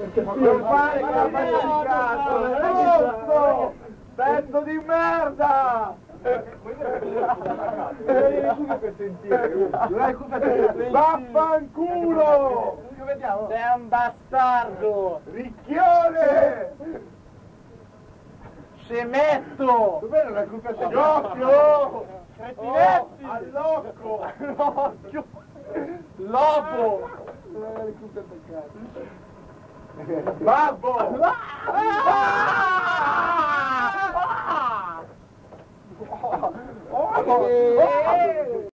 Non fare la fai di cazzo! Pezzo di merda! Vaffanculo! Sei un bastardo! Ricchione! Scemetto! Dov'è la colpa tua? Occhio! Cretinetti! Oh, all'occhio! L'occhio! Bravo! Oh, oh, oh.